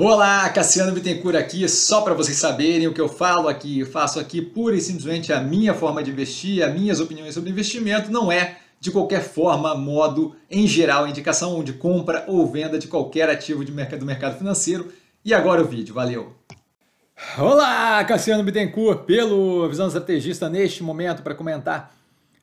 Olá, Cassiano Bittencourt aqui, só para vocês saberem o que eu falo aqui, faço aqui pura e simplesmente a minha forma de investir, as minhas opiniões sobre investimento, não é de qualquer forma, modo, em geral, indicação de compra ou venda de qualquer ativo de mercado, do mercado financeiro. E agora o vídeo, valeu! Olá, Cassiano Bittencourt, pelo Visão Estrategista neste momento para comentar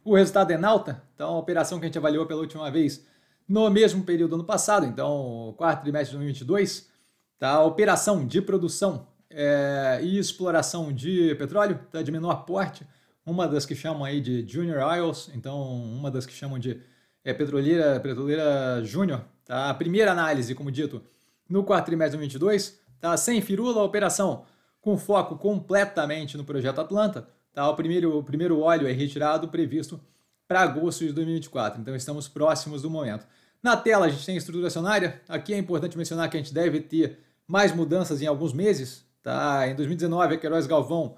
o resultado em alta, então a operação que a gente avaliou pela última vez no mesmo período do ano passado, então quarto trimestre de 2022, Tá? Operação de produção é, e exploração de petróleo tá? de menor porte, uma das que chamam aí de Junior Oils, então uma das que chamam de é, petroleira, petroleira júnior. Tá? A primeira análise, como dito, no quarto trimestre de 2022, tá? sem firula, operação com foco completamente no projeto Atlanta. Tá? O, primeiro, o primeiro óleo é retirado previsto para agosto de 2024, então estamos próximos do momento. Na tela a gente tem a estrutura acionária, aqui é importante mencionar que a gente deve ter mais mudanças em alguns meses. Tá? Em 2019, a Queiroz Galvão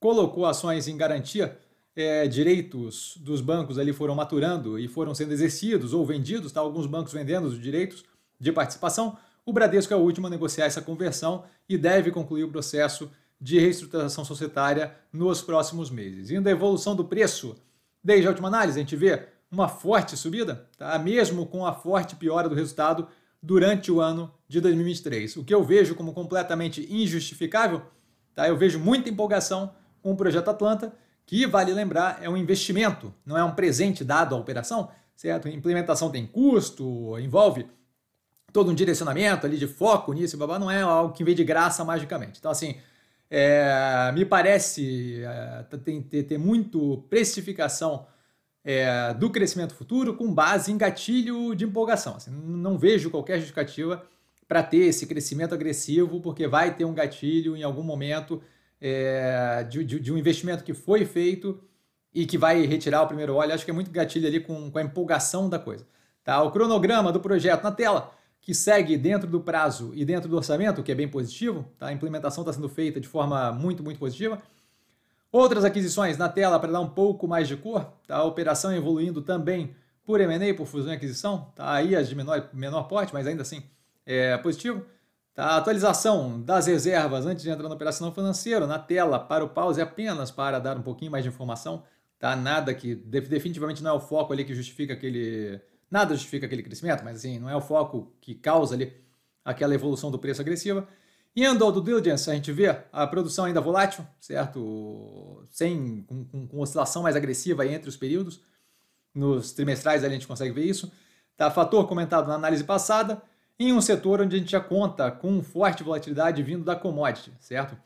colocou ações em garantia, é, direitos dos bancos ali foram maturando e foram sendo exercidos ou vendidos, tá? alguns bancos vendendo os direitos de participação. O Bradesco é o último a negociar essa conversão e deve concluir o processo de reestruturação societária nos próximos meses. Indo a evolução do preço, desde a última análise, a gente vê uma forte subida, tá? mesmo com a forte piora do resultado durante o ano de 2023. O que eu vejo como completamente injustificável, tá? eu vejo muita empolgação com o projeto Atlanta, que, vale lembrar, é um investimento, não é um presente dado à operação, certo? Implementação tem custo, envolve todo um direcionamento ali de foco nisso, babá, não é algo que vem de graça magicamente. Então, assim, é, me parece é, ter, ter, ter muito precificação é, do crescimento futuro com base em gatilho de empolgação. Assim, não vejo qualquer justificativa para ter esse crescimento agressivo, porque vai ter um gatilho em algum momento é, de, de, de, um investimento que foi feito e que vai retirar o primeiro óleo. Acho que é muito gatilho ali com, com a empolgação da coisa. Tá? O cronograma do projeto na tela, que segue dentro do prazo e dentro do orçamento, que é bem positivo. Tá? A implementação está sendo feita de forma muito, muito positiva. Outras aquisições na tela para dar um pouco mais de cor, tá? a operação evoluindo também por M&A, por fusão e aquisição, tá? aí as de menor, menor porte, mas ainda assim é positivo. Tá? A atualização das reservas antes de entrar na operação financeira, na tela para o pause, apenas para dar um pouquinho mais de informação, tá? nada que definitivamente não é o foco ali que justifica aquele... Nada justifica aquele crescimento, mas assim, não é o foco que causa ali aquela evolução do preço agressiva. Indo ao due diligence, a gente vê a produção ainda volátil, certo? Sem, com, com, com oscilação mais agressiva entre os períodos. Nos trimestrais a gente consegue ver isso. Tá? Fator comentado na análise passada, em um setor onde a gente já conta com forte volatilidade vindo da commodity, certo?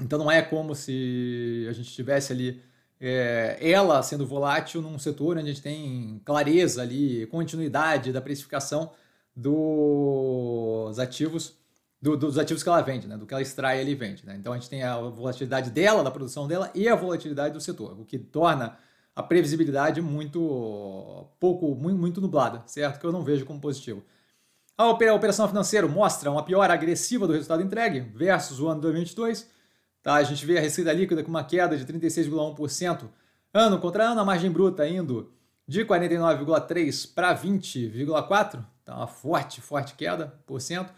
Então não é como se a gente tivesse ali é, ela sendo volátil num setor onde a gente tem clareza ali, continuidade da precificação dos ativos do, dos ativos que ela vende, né? do que ela extrai e vende. Né? Então a gente tem a volatilidade dela, da produção dela, e a volatilidade do setor, o que torna a previsibilidade muito pouco muito, muito nublada, certo? Que eu não vejo como positivo. A operação financeira mostra uma piora agressiva do resultado entregue versus o ano 2022. Tá? A gente vê a receita líquida com uma queda de 36,1% ano contra ano, a margem bruta indo de 49,3% para 20,4%, tá? uma forte, forte queda por cento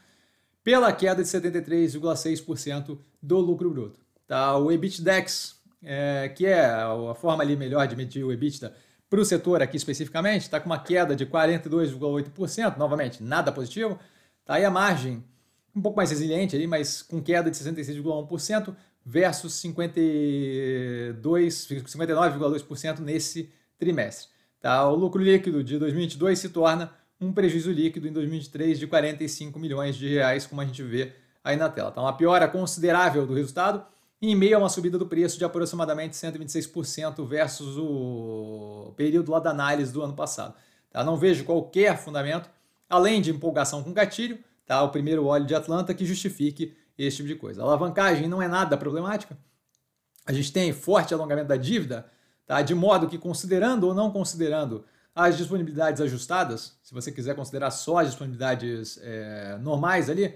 pela queda de 73,6% do lucro bruto. Tá? O EBITDAX, é, que é a forma ali melhor de medir o EBITDA para o setor aqui especificamente, está com uma queda de 42,8%, novamente, nada positivo. Tá? E a margem, um pouco mais resiliente ali, mas com queda de 66,1% versus 59,2% nesse trimestre. Tá? O lucro líquido de 2022 se torna um prejuízo líquido em 2023 de 45 milhões de reais, como a gente vê aí na tela. Tá uma piora considerável do resultado em meio a uma subida do preço de aproximadamente 126% versus o período lá da análise do ano passado. Tá? Não vejo qualquer fundamento, além de empolgação com gatilho, tá? o primeiro óleo de Atlanta, que justifique esse tipo de coisa. A alavancagem não é nada problemática. A gente tem forte alongamento da dívida, tá? de modo que, considerando ou não considerando as disponibilidades ajustadas, se você quiser considerar só as disponibilidades é, normais ali,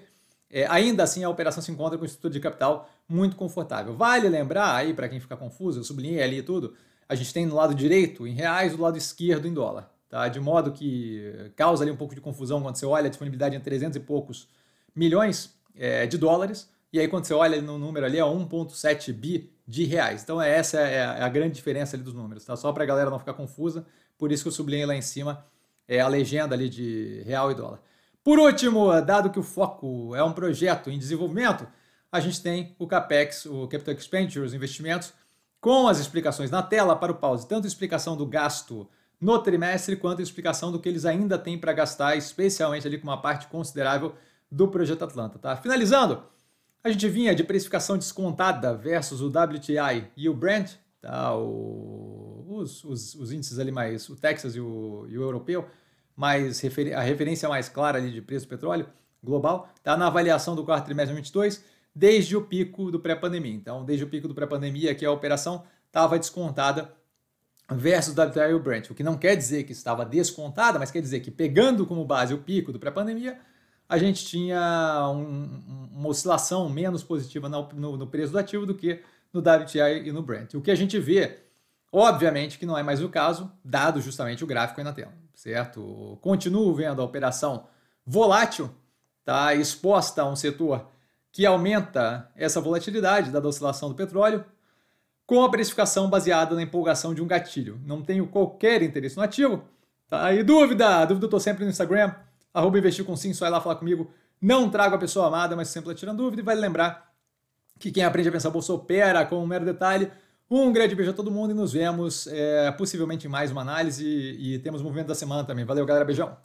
é, ainda assim a operação se encontra com estrutura de capital muito confortável. Vale lembrar aí, para quem ficar confuso, eu sublinhei ali tudo, a gente tem no lado direito em reais, do lado esquerdo em dólar. Tá? De modo que causa ali um pouco de confusão quando você olha a disponibilidade em 300 e poucos milhões é, de dólares, e aí quando você olha no número ali é 1,7 bi de reais. Então essa é é a grande diferença ali dos números, tá? Só para a galera não ficar confusa, por isso que eu sublinhei lá em cima é, a legenda ali de real e dólar. Por último, dado que o foco é um projeto em desenvolvimento, a gente tem o CAPEX, o Capital Expenditure, os investimentos, com as explicações na tela para o pause, tanto a explicação do gasto no trimestre, quanto a explicação do que eles ainda têm para gastar, especialmente ali com uma parte considerável do Projeto Atlanta. Tá? Finalizando, a gente vinha de precificação descontada versus o WTI e o Brent, tá? o, os, os, os, índices ali mais, o Texas e o, e o europeu, refer, a referência mais clara ali de preço do petróleo global, tá? na avaliação do quarto trimestre de 2022, desde o pico do pré-pandemia. Então, desde o pico do pré-pandemia, que a operação estava descontada versus WTI o Brent, o que não quer dizer que estava descontada, mas quer dizer que pegando como base o pico do pré-pandemia, a gente tinha um, uma oscilação menos positiva no, no, no, preço do ativo do que no WTI e no Brent. O que a gente vê, obviamente, que não é mais o caso, dado justamente o gráfico aí na tela, certo? Continuo vendo a operação volátil, tá exposta a um setor que aumenta essa volatilidade da oscilação do petróleo, com a precificação baseada na empolgação de um gatilho. Não tenho qualquer interesse no ativo. Tá? E dúvida? Dúvida eu estou sempre no Instagram, arroba investir com sim, só ir lá falar comigo. Não trago a pessoa amada, mas sempre tirando dúvida. E vale lembrar que quem aprende a pensar bolsa opera com um mero detalhe. Um grande beijo a todo mundo e nos vemos é, possivelmente em mais uma análise e, e temos o movimento da semana também. Valeu, galera. Beijão.